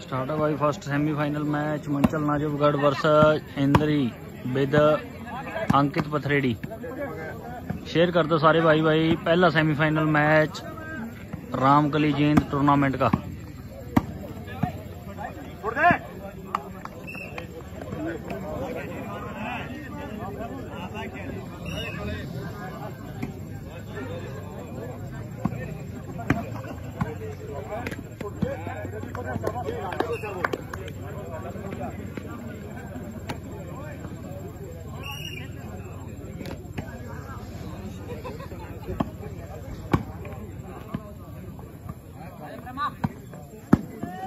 Start भाई first semifinal match, मंचल Najafgarh versus Indri with Ankit Pathredi. Share कर दो सारे भाई भाई, पहला semifinal match Ramkali Jind tournament का।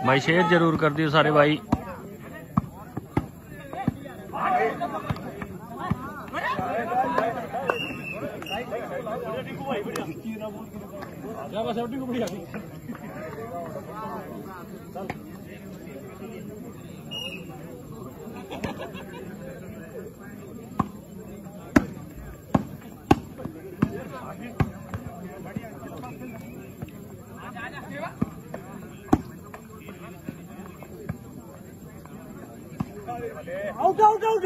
भाई शेयर ज़रूर कर दियो सारे भाई out out out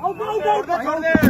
out out out छोड़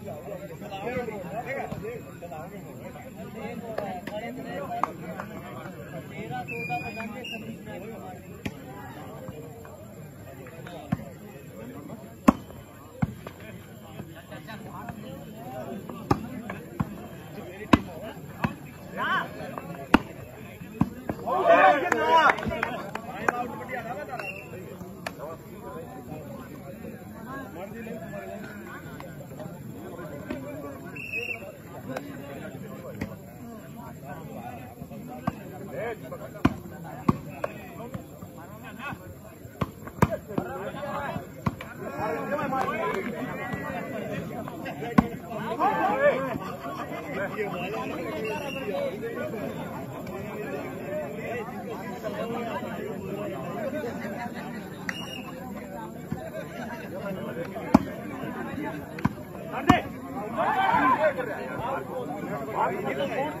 Aí, aí, aí.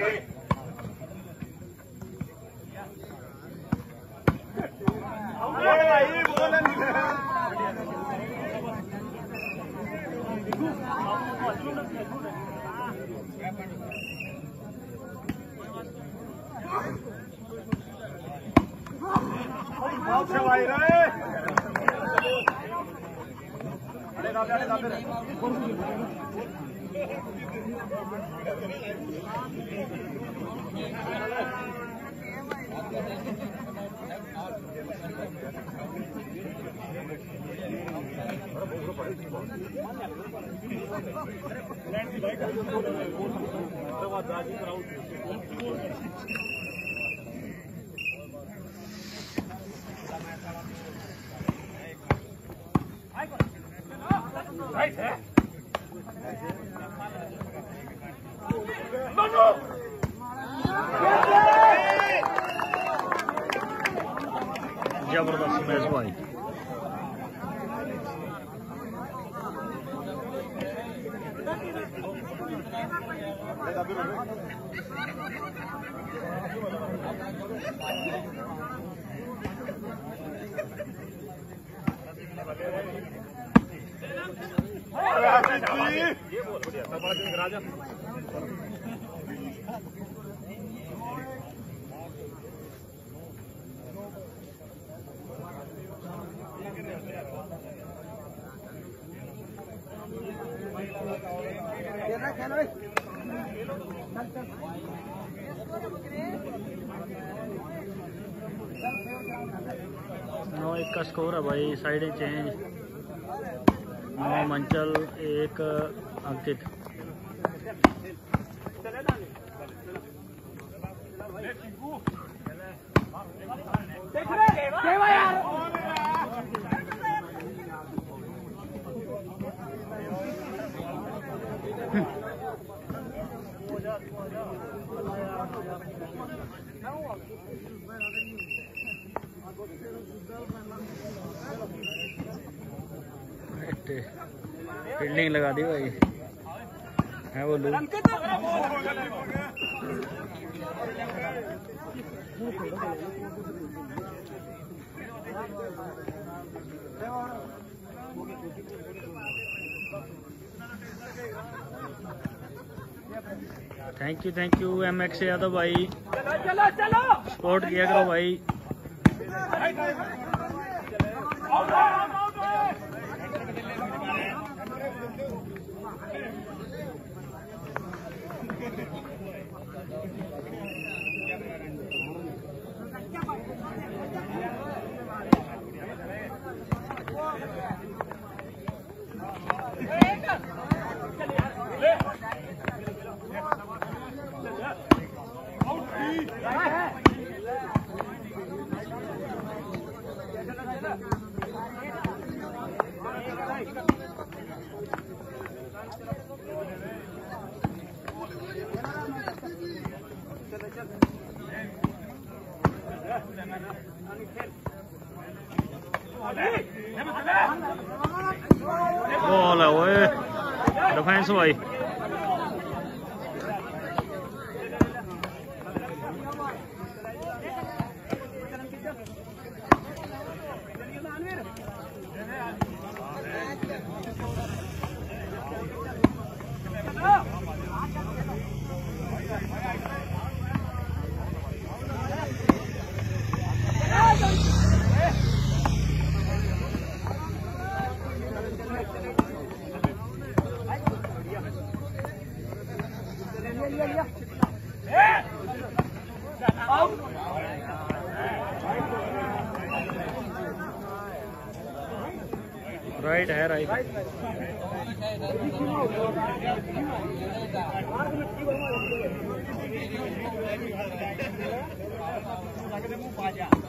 भाई जबरदस्त नौ एक का स्कोर है भाई साइड चेंज नौ मंचल एक अंकित। फील्डिंग लगा दी भाई है वो लू thank you thank you M X Yadav भाई। सपोर्ट किया करो भाई। है राइट चलन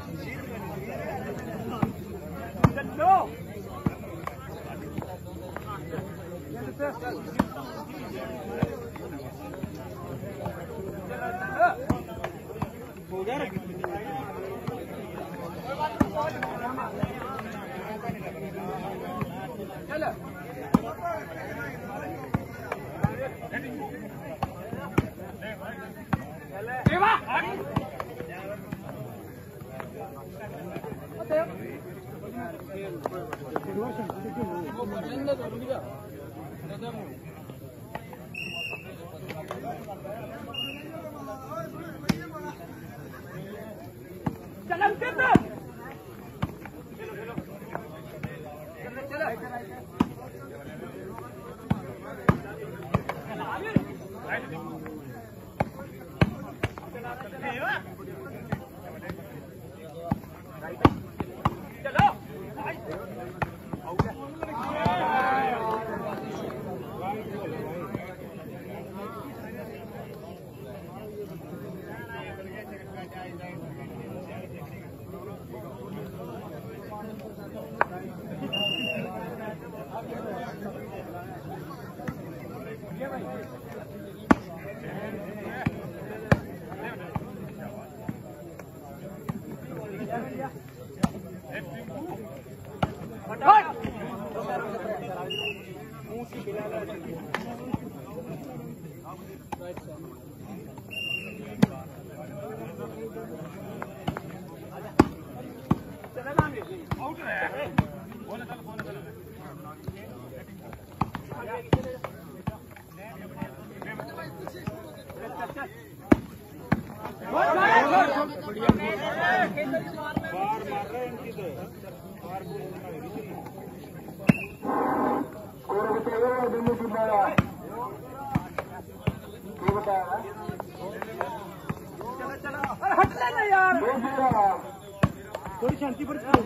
थोड़ी शांति पर चल।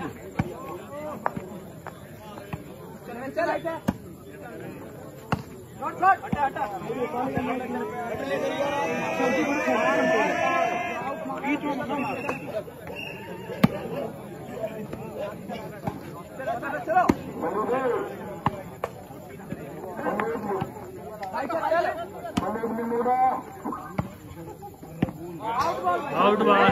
हटा हटा हटा भाई चल आउट बार।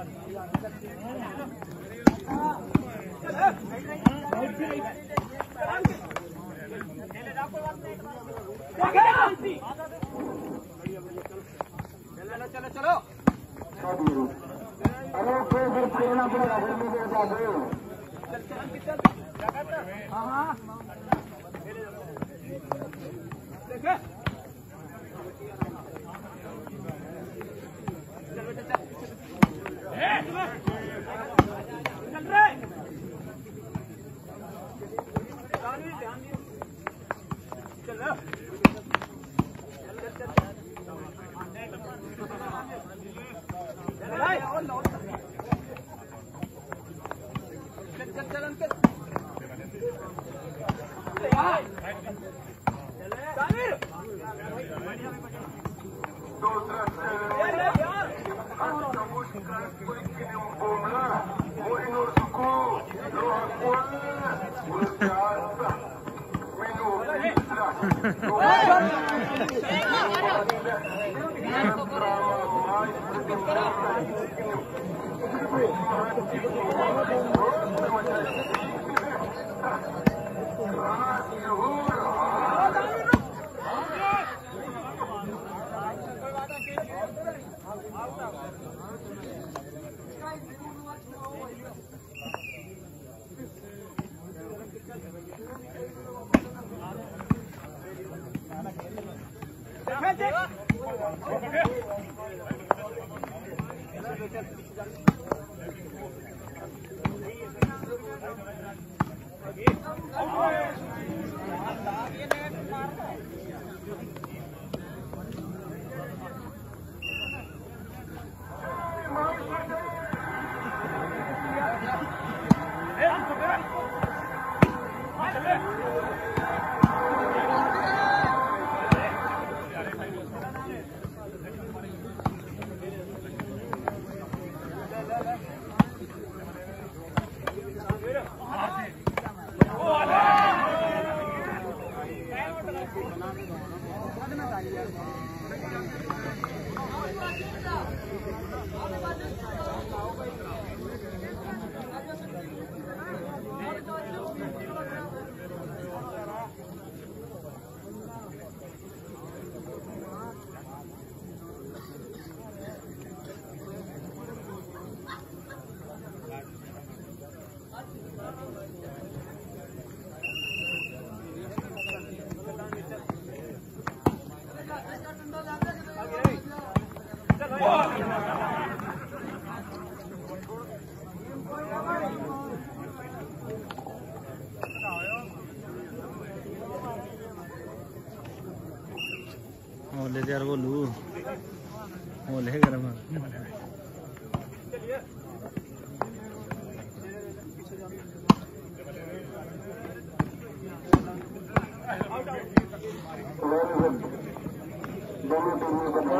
अरे कोई फिर खेलना पड़ेगा फिर मुझे बता दो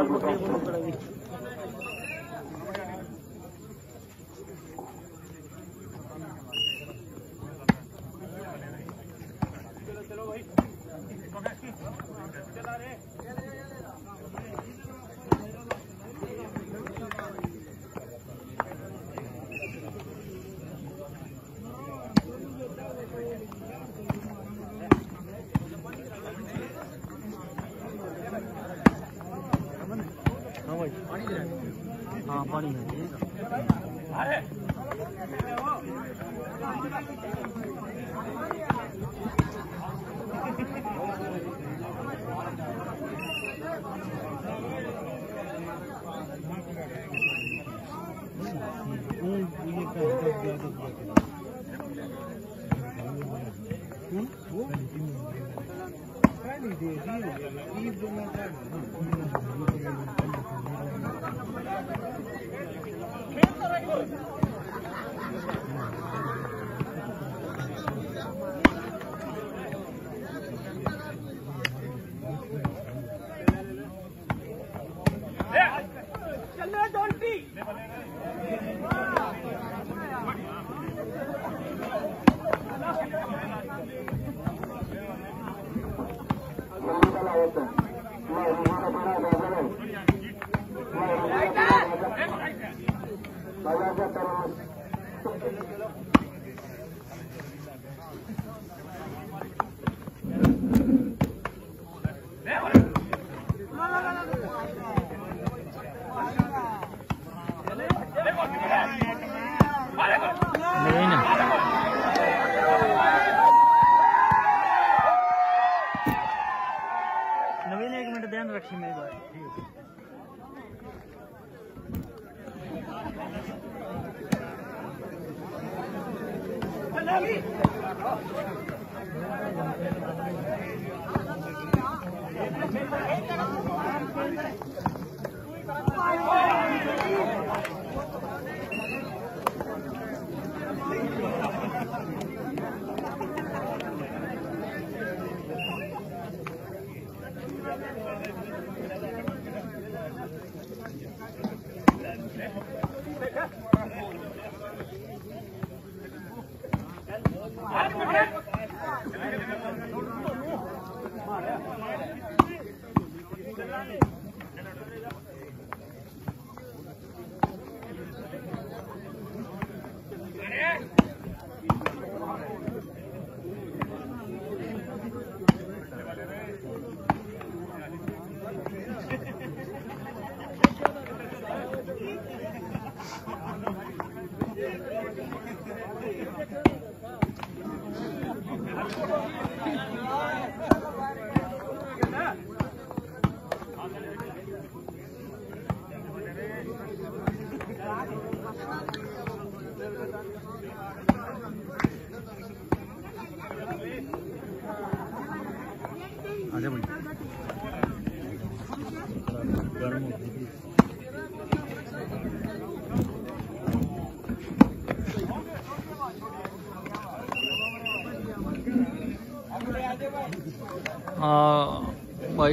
Gracias. भाई हाँ पानी में Hum? Carne de rio e do macarrão.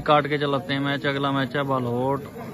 काट के चलाते हैं मैच अगला मैच है बालोट।